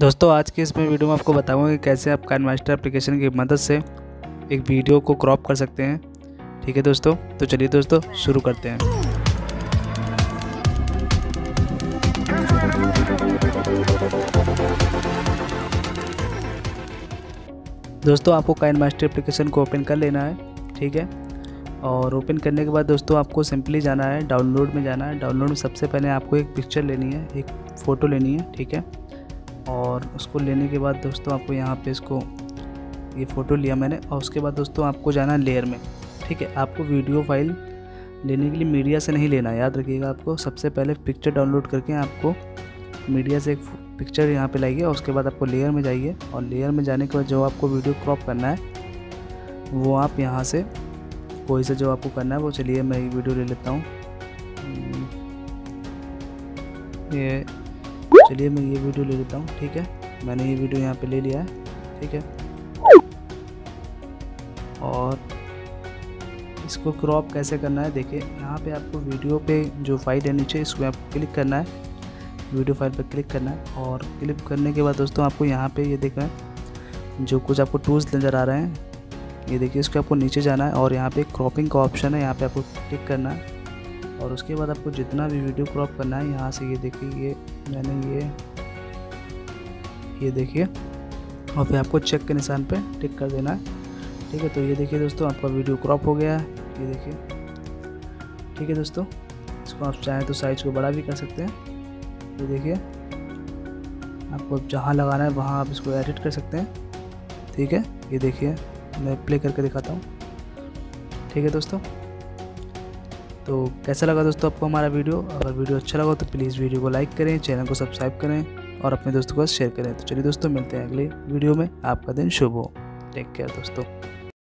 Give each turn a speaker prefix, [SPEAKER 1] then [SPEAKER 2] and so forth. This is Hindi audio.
[SPEAKER 1] दोस्तों, आज के इसमें वीडियो में आपको बताऊँगा कि कैसे आप काइन मास्टर एप्लीकेशन की मदद से एक वीडियो को क्रॉप कर सकते हैं। ठीक है दोस्तों? तो चलिए दोस्तों, शुरू करते हैं। दोस्तों, आपको काइन मास्टर एप्लीकेशन को ओपन कर लेना है। ठीक है? और ओपन करने के बाद दोस्तों, आपको सिंपली जाना है डाउनलोड में जाना है। डाउनलोड में सबसे पहले आपको एक पिक्चर लेनी है, एक फ़ोटो लेनी है। ठीक है? और उसको लेने के बाद दोस्तों आपको यहाँ पे इसको, ये फ़ोटो लिया मैंने और उसके बाद दोस्तों आपको जाना है लेयर में, ठीक है? आपको वीडियो फ़ाइल लेने के लिए मीडिया से नहीं लेना, याद रखिएगा आपको। सबसे पहले पिक्चर डाउनलोड करके आपको मीडिया से एक पिक्चर यहाँ पे लाइए और उसके बाद आपको लेयर में जाइए और लेयर में जाने के बाद जो आपको वीडियो क्रॉप करना है, वो आप यहाँ से, कोई से जो आपको करना है वो चलिए मैं वीडियो ले लेता हूँ। ये चलिए मैं ये वीडियो ले लेता हूँ, ठीक है? मैंने ये वीडियो यहाँ पे ले लिया है, ठीक है? और इसको क्रॉप कैसे करना है, देखिए, यहाँ पे आपको वीडियो पे जो फ़ाइल है नीचे, इसको आपको क्लिक करना है। वीडियो फ़ाइल पर क्लिक करना है और क्लिक करने के बाद दोस्तों आपको यहाँ पे ये देखना है, जो कुछ आपको टूल्स नज़र आ रहे हैं, ये देखिए, इसको आपको नीचे जाना है और यहाँ पे क्रॉपिंग का ऑप्शन है, यहाँ पे आपको क्लिक करना है। और उसके बाद आपको जितना भी वीडियो क्रॉप करना है, यहाँ से ये देखिए, ये मैंने ये ये देखिए, और फिर आपको चेक के निशान पे टिक कर देना है। ठीक है तो ये देखिए दोस्तों, आपका वीडियो क्रॉप हो गया है। ये देखिए, ठीक है दोस्तों, इसको आप चाहें तो साइज़ को बड़ा भी कर सकते हैं। ये देखिए, आपको जहाँ लगाना है, वहाँ आप इसको एडिट कर सकते हैं। ठीक है, ये देखिए, मैं प्ले करके दिखाता हूँ। ठीक है दोस्तों तो कैसा लगा दोस्तों आपको हमारा वीडियो? अगर वीडियो अच्छा लगा तो प्लीज़ वीडियो को लाइक करें, चैनल को सब्सक्राइब करें और अपने दोस्तों को शेयर करें। तो चलिए दोस्तों मिलते हैं अगले वीडियो में। आपका दिन शुभ हो। टेक केयर दोस्तों।